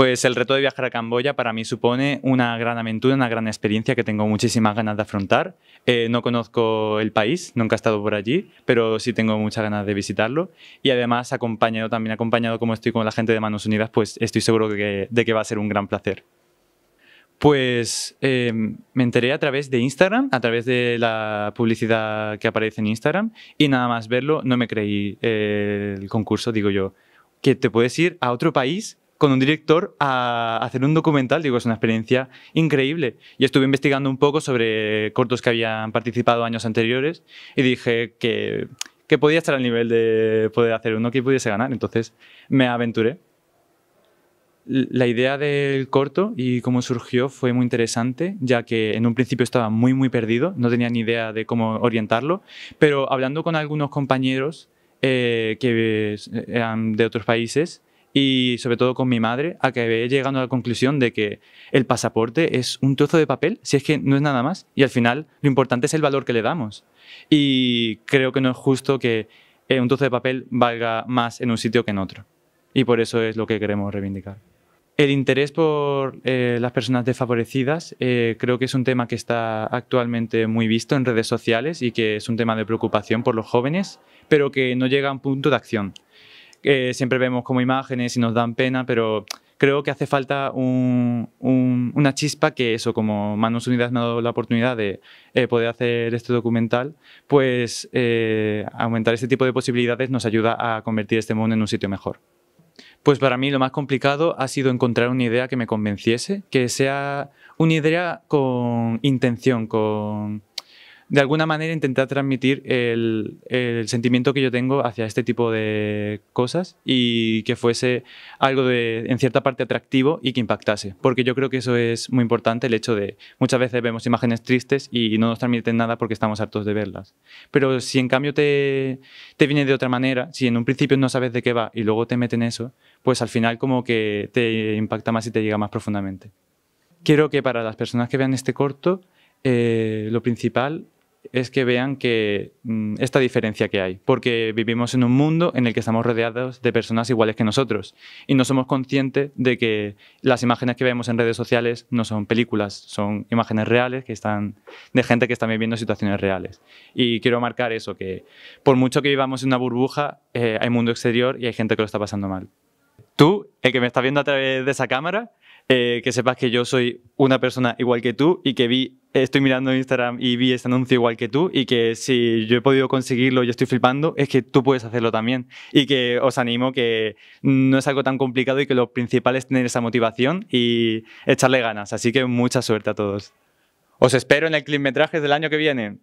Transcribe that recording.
Pues el reto de viajar a Camboya para mí supone una gran aventura, una gran experiencia que tengo muchísimas ganas de afrontar. Eh, no conozco el país, nunca he estado por allí, pero sí tengo muchas ganas de visitarlo. Y además, acompañado, también acompañado como estoy con la gente de Manos Unidas, pues estoy seguro de que va a ser un gran placer. Pues eh, me enteré a través de Instagram, a través de la publicidad que aparece en Instagram, y nada más verlo no me creí eh, el concurso, digo yo, que te puedes ir a otro país con un director a hacer un documental, digo, es una experiencia increíble. Y estuve investigando un poco sobre cortos que habían participado años anteriores y dije que, que podía estar al nivel de poder hacer uno que pudiese ganar, entonces me aventuré. La idea del corto y cómo surgió fue muy interesante, ya que en un principio estaba muy, muy perdido, no tenía ni idea de cómo orientarlo, pero hablando con algunos compañeros eh, que eran de otros países y sobre todo con mi madre, acabé llegando a la conclusión de que el pasaporte es un trozo de papel, si es que no es nada más, y al final lo importante es el valor que le damos. Y creo que no es justo que eh, un trozo de papel valga más en un sitio que en otro. Y por eso es lo que queremos reivindicar. El interés por eh, las personas desfavorecidas eh, creo que es un tema que está actualmente muy visto en redes sociales y que es un tema de preocupación por los jóvenes, pero que no llega a un punto de acción. Eh, siempre vemos como imágenes y nos dan pena, pero creo que hace falta una chispa que eso, como Manos Unidas me ha dado la oportunidad de poder hacer este documental, pues aumentar este tipo de posibilidades nos ayuda a convertir este mundo en un sitio mejor. Pues para mí lo más complicado ha sido encontrar una idea que me convenciese, que sea una idea con intención, con de alguna manera intentar transmitir el, sentimiento que yo tengo hacia este tipo de cosas y que fuese algo de, en cierta parte, atractivo y que impactase. Porque yo creo que eso es muy importante, el hecho de muchas veces vemos imágenes tristes y no nos transmiten nada porque estamos hartos de verlas. Pero si en cambio te, te viene de otra manera, si en un principio no sabes de qué va y luego te meten eso, pues al final como que te impacta más y te llega más profundamente. Quiero que para las personas que vean este corto, eh, lo principal es que vean que mm, esta diferencia que hay, porque vivimos en un mundo en el que estamos rodeados de personas iguales que nosotros y no somos conscientes de que las imágenes que vemos en redes sociales no son películas, son imágenes reales que están de gente que está viviendo situaciones reales. Y quiero marcar eso, que por mucho que vivamos en una burbuja, eh, hay mundo exterior y hay gente que lo está pasando mal. Tú, el que me está viendo a través de esa cámara, eh, que sepas que yo soy una persona igual que tú y que vi, estoy mirando Instagram y vi este anuncio igual que tú y que si yo he podido conseguirlo y estoy flipando, es que tú puedes hacerlo también. Y que os animo que no es algo tan complicado y que lo principal es tener esa motivación y echarle ganas. Así que mucha suerte a todos. Os espero en el clipmetraje del año que viene.